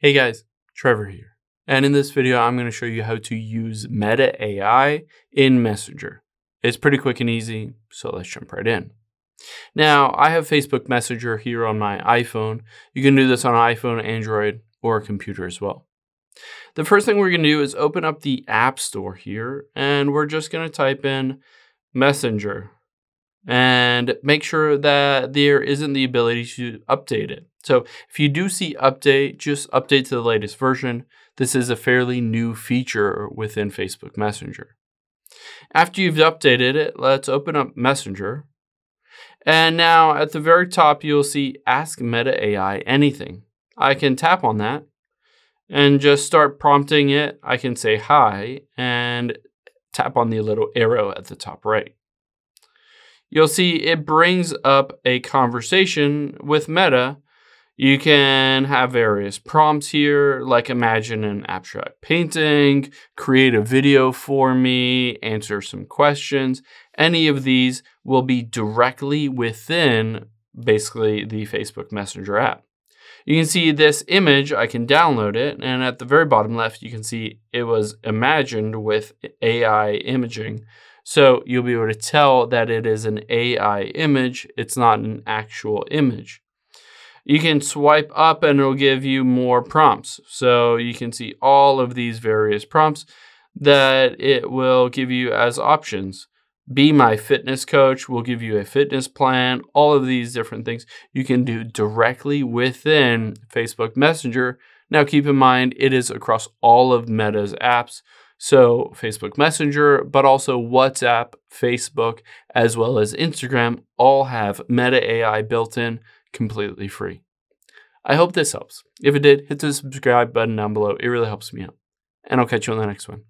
Hey guys, Trevor here. And in this video, I'm going to show you how to use Meta AI in Messenger. It's pretty quick and easy, so let's jump right in. Now, I have Facebook Messenger here on my iPhone. You can do this on iPhone, Android, or a computer as well. The first thing we're going to do is open up the App Store here, and we're just going to type in Messenger and make sure that there isn't the ability to update it. So if you do see update, just update to the latest version. This is a fairly new feature within Facebook Messenger. After you've updated it, let's open up Messenger. And now at the very top, you'll see Ask Meta AI Anything. I can tap on that and just start prompting it. I can say hi and tap on the little arrow at the top right you'll see it brings up a conversation with Meta. You can have various prompts here, like imagine an abstract painting, create a video for me, answer some questions. Any of these will be directly within basically the Facebook Messenger app. You can see this image, I can download it, and at the very bottom left, you can see it was imagined with AI imaging. So you'll be able to tell that it is an AI image. It's not an actual image. You can swipe up and it'll give you more prompts. So you can see all of these various prompts that it will give you as options. Be my fitness coach will give you a fitness plan. All of these different things you can do directly within Facebook Messenger. Now keep in mind, it is across all of Meta's apps. So, Facebook Messenger, but also WhatsApp, Facebook, as well as Instagram all have Meta AI built in completely free. I hope this helps. If it did, hit the subscribe button down below. It really helps me out. And I'll catch you on the next one.